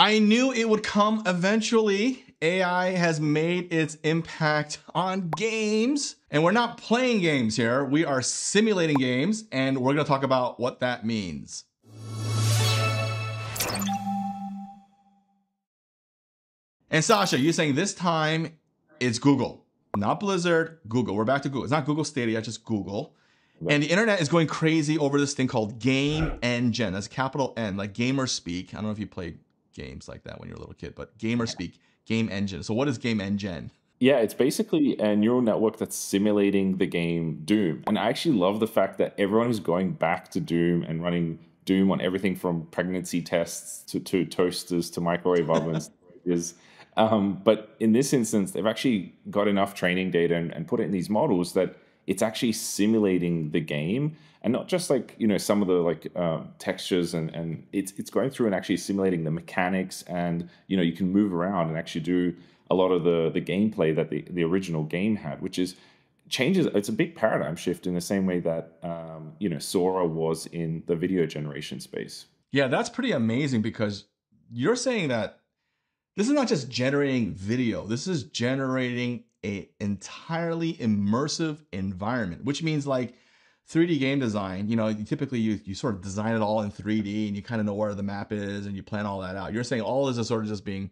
I knew it would come eventually. AI has made its impact on games. And we're not playing games here, we are simulating games, and we're gonna talk about what that means. And Sasha, you're saying this time it's Google, not Blizzard, Google. We're back to Google. It's not Google Stadia, just Google. And the internet is going crazy over this thing called GameNGen. That's capital N, like gamer speak. I don't know if you played games like that when you're a little kid, but gamer speak, GameNGen. So what is GameNGen? Yeah, it's basically a neural network that's simulating the game Doom. And I actually love the fact that everyone is going back to Doom and running Doom on everything from pregnancy tests to, to toasters to microwave ovens is um, but in this instance, they've actually got enough training data and, and put it in these models that it's actually simulating the game and not just like you know some of the like um, textures and and it's it's going through and actually simulating the mechanics and you know you can move around and actually do a lot of the the gameplay that the the original game had which is changes it's a big paradigm shift in the same way that um, you know sora was in the video generation space. Yeah that's pretty amazing because you're saying that this is not just generating video this is generating a entirely immersive environment, which means like 3D game design, you know, typically you, you sort of design it all in 3D and you kind of know where the map is and you plan all that out. You're saying all this is sort of just being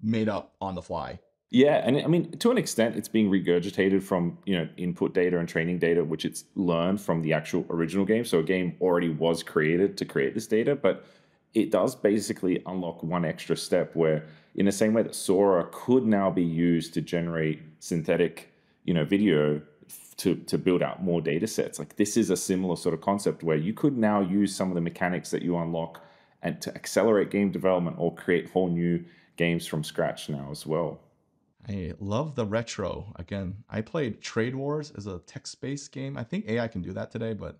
made up on the fly. Yeah, and I mean, to an extent, it's being regurgitated from you know input data and training data, which it's learned from the actual original game. So a game already was created to create this data, but it does basically unlock one extra step where in the same way that Sora could now be used to generate synthetic, you know, video to, to build out more data sets. Like this is a similar sort of concept where you could now use some of the mechanics that you unlock and to accelerate game development or create whole new games from scratch now as well. I love the retro. Again, I played Trade Wars as a text-based game. I think AI can do that today, but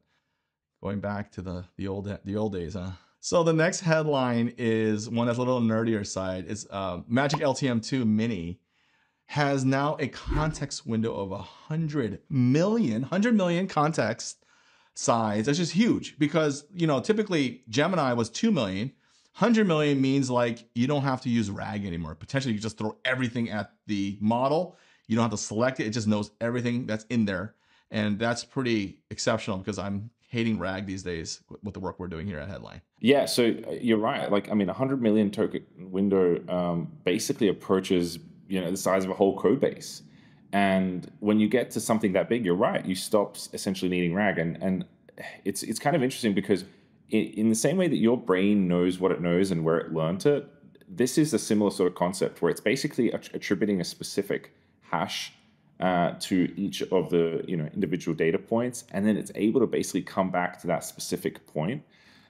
going back to the the old the old days, huh? So the next headline is one that's a little nerdier side. Is uh, Magic LTM2 Mini has now a context window of 100 million, 100 million context size. That's just huge because, you know, typically Gemini was 2 million. 100 million means like you don't have to use RAG anymore. Potentially you just throw everything at the model. You don't have to select it. It just knows everything that's in there. And that's pretty exceptional because I'm hating rag these days with the work we're doing here at headline. Yeah so uh, you're right. Like i mean 100 million token window um, basically approaches you know the size of a whole code base. And when you get to something that big you're right you stop essentially needing rag. And and it's it's kind of interesting because in the same way that your brain knows what it knows and where it learned it this is a similar sort of concept where it's basically attributing a specific hash uh, to each of the you know individual data points, and then it's able to basically come back to that specific point.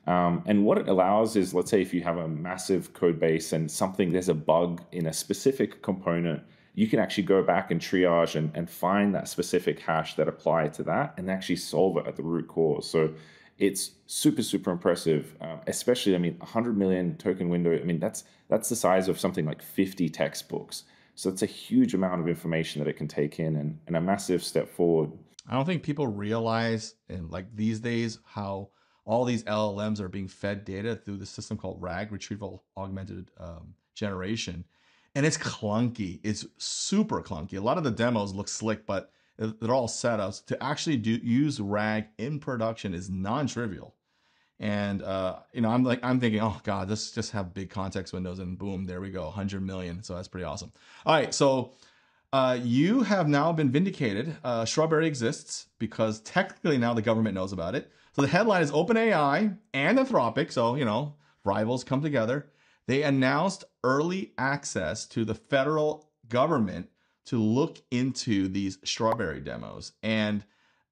Um, and what it allows is, let's say, if you have a massive code base and something there's a bug in a specific component, you can actually go back and triage and, and find that specific hash that apply to that and actually solve it at the root cause. So it's super super impressive um, especially i mean 100 million token window i mean that's that's the size of something like 50 textbooks so it's a huge amount of information that it can take in and, and a massive step forward. I don't think people realize in like these days how all these LLMs are being fed data through the system called RAG, Retrieval Augmented um, Generation. And it's clunky. It's super clunky. A lot of the demos look slick, but they're all setups. To actually do use RAG in production is non-trivial. And uh, you know, I'm like, I'm thinking, oh god, let's just have big context windows, and boom, there we go, 100 million. So that's pretty awesome. All right, so uh, you have now been vindicated. Uh, Strawberry exists because technically now the government knows about it. So the headline is OpenAI and Anthropic, so you know, rivals come together. They announced early access to the federal government to look into these strawberry demos and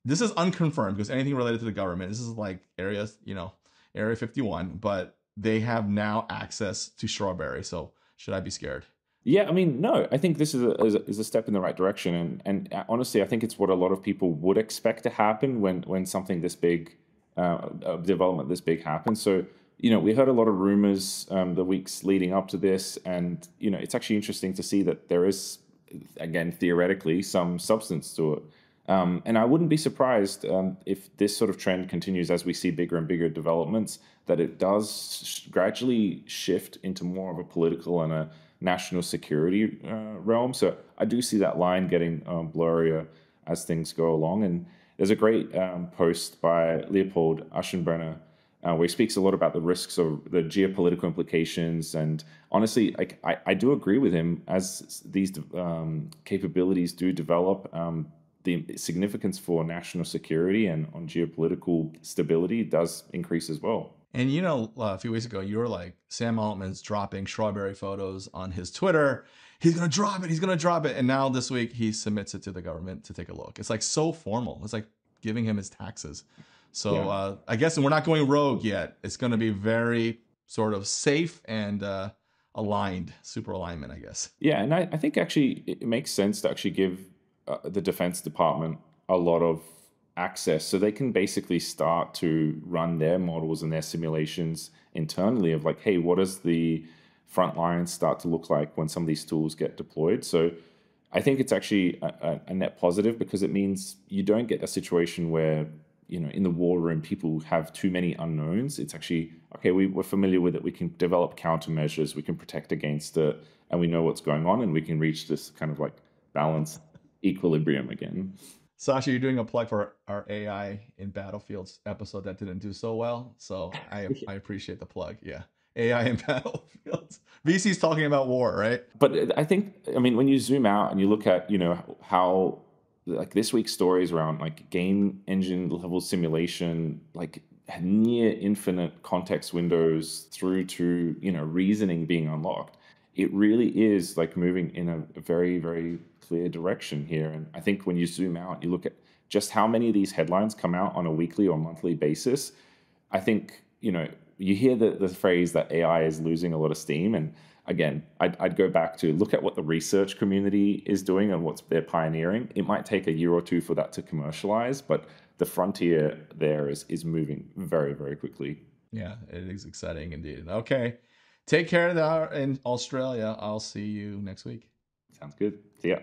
this is unconfirmed because anything related to the government, this is like areas, you know, Area 51, but they have now access to Strawberry. So should I be scared? Yeah, I mean, no. I think this is a, is a, step in the right direction, and and uh, honestly, I think it's what a lot of people would expect to happen when when something this big, uh, development this big happens. So you know, we heard a lot of rumors um, the weeks leading up to this, and you know, it's actually interesting to see that there is, again, theoretically, some substance to it. Um, and I wouldn't be surprised um, if this sort of trend continues as we see bigger and bigger developments, that it does gradually shift into more of a political and a national security uh, realm. So I do see that line getting um, blurrier as things go along. And there's a great um, post by Leopold Aschenbrenner uh, where he speaks a lot about the risks of the geopolitical implications. And honestly, like, I, I do agree with him as these um, capabilities do develop. The significance for national security and on geopolitical stability does increase as well. And you know, uh, a few weeks ago, you were like, Sam Altman's dropping strawberry photos on his Twitter. He's gonna drop it. He's gonna drop it. And now this week, he submits it to the government to take a look. It's like so formal. It's like giving him his taxes. So yeah. uh, I guess, and we're not going rogue yet. It's going to be very sort of safe and uh, aligned, super alignment, I guess. Yeah, and I, I think actually it makes sense to actually give uh, the Defense Department a lot of access. So they can basically start to run their models and their simulations internally of like, hey, what does the front lines start to look like when some of these tools get deployed? So I think it's actually a, a net positive because it means you don't get a situation where you know in the war room people have too many unknowns. It's actually okay we, we're familiar with it. We can develop countermeasures. We can protect against it and we know what's going on and we can reach this kind of like balance equilibrium again. Sasha you're doing a plug for our ai in battlefields episode that didn't do so well so i i appreciate the plug yeah. Ai in battlefields. Vc's talking about war right? But i think i mean when you zoom out and you look at you know how like this week's stories around like game engine level simulation, like near infinite context windows through to you know reasoning being unlocked. It really is like moving in a very very clear direction here. And I think when you zoom out, you look at just how many of these headlines come out on a weekly or monthly basis. I think you know you hear the, the phrase that AI is losing a lot of steam and again, I'd, I'd, go back to look at what the research community is doing and what they're pioneering. It might take a year or two for that to commercialize, but the frontier there is is moving very very quickly. Yeah, it is exciting indeed. Okay, take care in Australia. I'll see you next week. Sounds good. See ya.